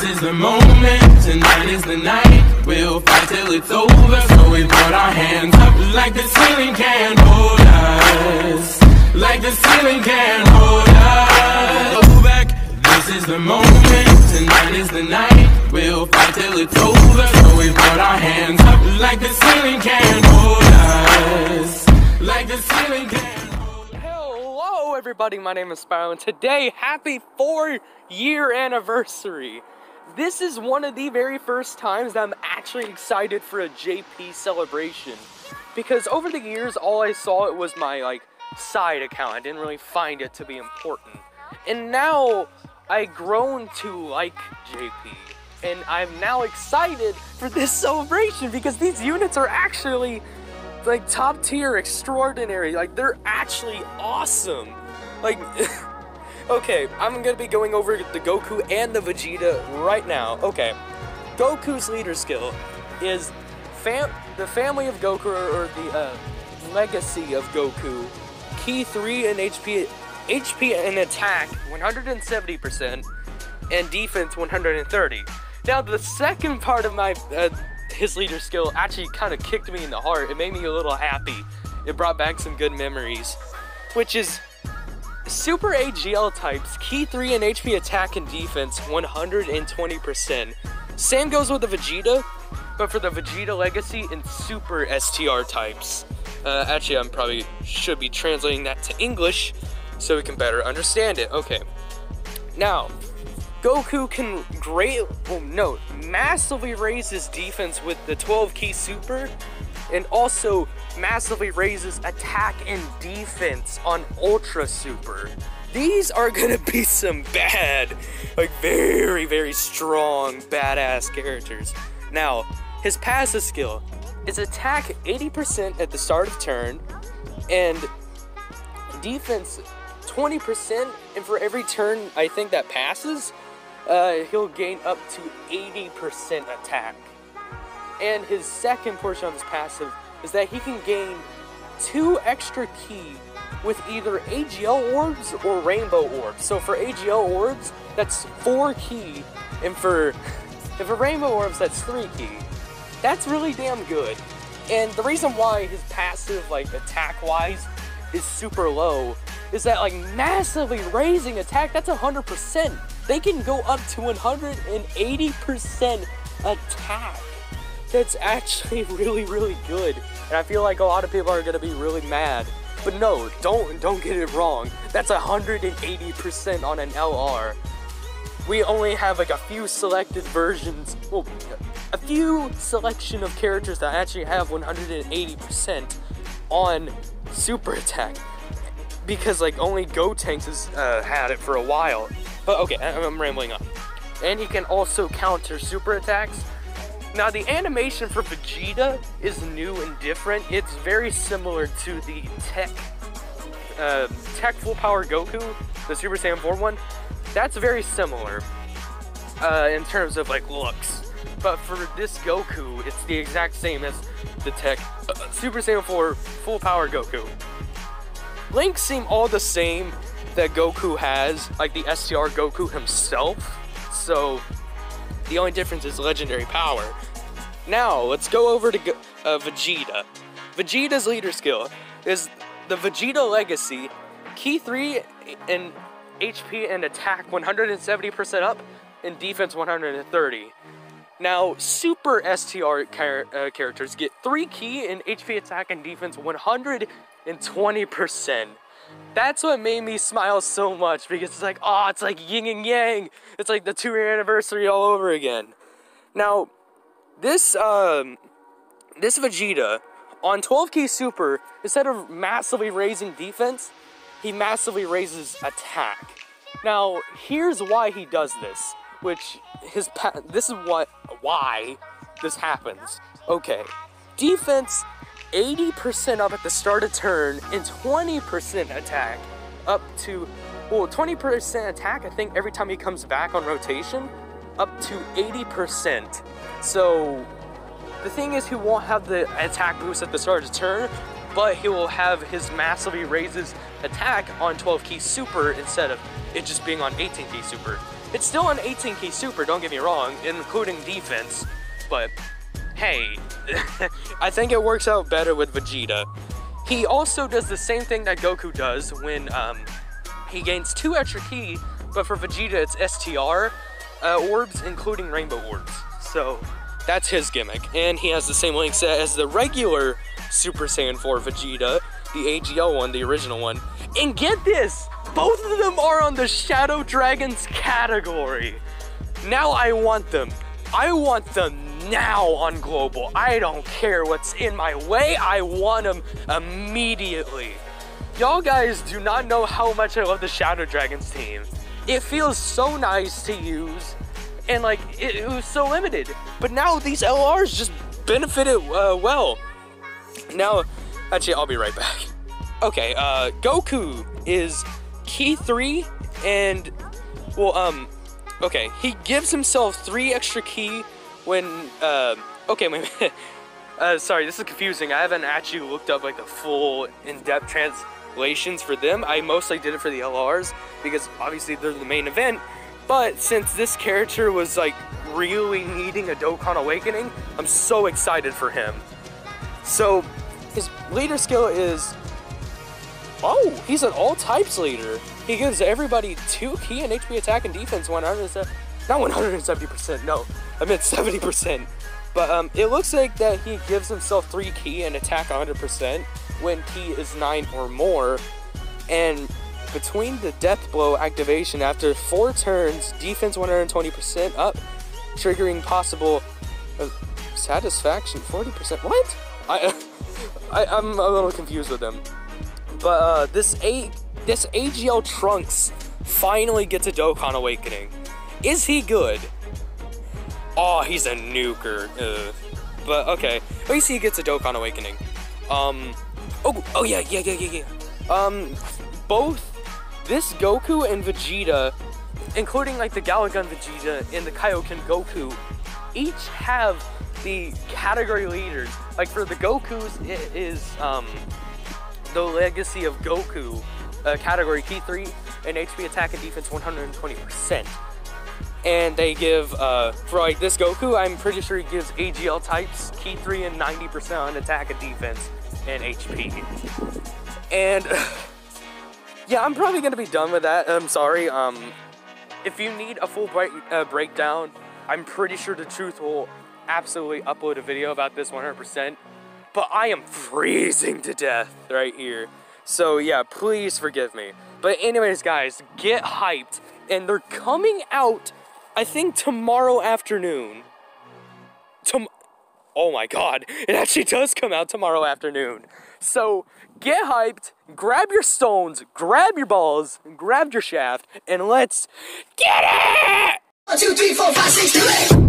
this is the moment, tonight is the night. We'll fight till it's over, so we put our hands up like the ceiling can't hold us. Like the ceiling can't hold us. Back, this is the moment, tonight is the night. We'll fight till it's over, so we put our hands up like the ceiling can't hold us. Like the ceiling. Hello, everybody. My name is Spiral, and today, happy four year anniversary. This is one of the very first times that I'm actually excited for a JP celebration. Because over the years, all I saw it was my like side account. I didn't really find it to be important. And now I've grown to like JP. And I'm now excited for this celebration because these units are actually like top tier extraordinary. Like they're actually awesome. Like Okay, I'm gonna be going over the Goku and the Vegeta right now. Okay, Goku's leader skill is fam the family of Goku or, the uh, legacy of Goku. Ki 3 and HP, HP and attack 170% and defense 130. Now the second part of my uh, his leader skill actually kind of kicked me in the heart. It made me a little happy. It brought back some good memories, which is Super AGL types, ki 3 and HP attack and defense 120%. Same goes with the Vegeta, but for the Vegeta Legacy and Super STR types. Uh, actually, I'm probably should be translating that to English so we can better understand it. Okay. Now, Goku can great, well, no, massively raise his defense with the 12 ki super, and also massively raises attack and defense on Ultra Super. These are gonna be some bad, like very, very strong, badass characters. Now, his passive skill is attack 80% at the start of turn, and defense 20%, and for every turn I think that passes, uh, he'll gain up to 80% attack. And his second portion of his passive is that he can gain two extra ki with either AGL orbs or rainbow orbs. So for AGL orbs, that's four ki, and for and for rainbow orbs, that's three ki. That's really damn good. And the reason why his passive, like attack wise, is super low is that like massively raising attack, that's 100%. They can go up to 180% attack that's actually really, really good. And I feel like a lot of people are gonna be really mad. But no, don't don't get it wrong. That's 180% on an LR. We only have like a few selected versions, well, a few selection of characters that actually have 180% on super attack. Because like only Gotenks has uh, had it for a while. But okay, I'm rambling on. And he can also counter super attacks now the animation for Vegeta is new and different. It's very similar to the TEQ, uh, TEQ Full Power Goku, the Super Saiyan 4 one. That's very similar uh, in terms of like looks. But for this Goku, it's the exact same as the TEQ uh, Super Saiyan 4 Full Power Goku. Links seem all the same that Goku has, like the STR Goku himself. So the only difference is legendary power. Now, let's go over to uh, Vegeta. Vegeta's leader skill is the Vegeta Legacy, ki 3 in HP and attack 170% up, and defense 130. Now, Super STR char uh, characters get 3 ki in HP attack and defense 120%. That's what made me smile so much because it's like, oh, it's like yin and yang. It's like the two year anniversary all over again. Now, this um, this Vegeta on 12 key super, instead of massively raising defense, he massively raises attack. Now, here's why he does this, which his this is what why this happens. Okay, defense 80% up at the start of turn and 20% attack up to well 20% attack I think every time he comes back on rotation up to 80%. So the thing is he won't have the attack boost at the start of turn, but he will have his massively raises attack on 12 ki super instead of it just being on 18K Super. It's still on 18K Super, don't get me wrong, including defense, but hey, I think it works out better with Vegeta. He also does the same thing that Goku does when um, he gains two extra ki, but for Vegeta it's STR uh, orbs, including rainbow orbs. So that's his gimmick. And he has the same link set as the regular Super Saiyan 4 Vegeta, the AGL one, the original one. And get this, both of them are on the Shadow Dragons category. Now I want them. I want them now on Global. I don't care what's in my way, I want them immediately. Y'all guys do not know how much I love the Shadow Dragons team. It feels so nice to use, and like, it, it was so limited. But now these LRs just benefited uh, well. Now, actually, I'll be right back. Okay, uh, Goku is ki 3 and, well, um, okay, he gives himself three extra ki when, uh, okay, wait Uh, sorry, this is confusing. I haven't actually looked up like the full in-depth translations for them. I mostly did it for the LRs because obviously they're the main event. But since this character was like really needing a Dokkan Awakening, I'm so excited for him. So his leader skill is, oh, he's an all types leader. He gives everybody two ki and HP attack and defense 100, not 170%, no, I meant 70%. But um, it looks like that he gives himself 3 ki and attack 100% when ki is 9 or more. And between the death blow activation after 4 turns, defense 120% up, triggering possible uh, satisfaction 40%. What? I, I, I'm a little confused with them. But uh, this A, this AGL Trunks finally gets a Dokkan Awakening. Is he good? Oh, he's a nuker. But okay, at least he gets a Dokkan Awakening. Um, oh, oh yeah, yeah, yeah, yeah, yeah. Um, both this Goku and Vegeta, including like the Galick Gun Vegeta and the Kaioken Goku, each have the category leaders. Like for the Gokus, it is um, the Legacy of Goku, uh, category Ki 3 and HP attack and defense 120% and they give uh, for like this Goku, I'm pretty sure he gives AGL types, Ki 3 and 90% on attack and defense and HP. And yeah, I'm probably gonna be done with that. I'm sorry. Um, if you need a full break, uh, breakdown, I'm pretty sure the truth will absolutely upload a video about this 100%. But I am freezing to death right here. So yeah, please forgive me. But anyways, guys, get hyped. And they're coming out I think tomorrow afternoon. Tom oh my god, it actually does come out tomorrow afternoon. So get hyped, grab your stones, grab your balls, grab your shaft, and let's get it! One, two, three, four, five, six, seven, eight.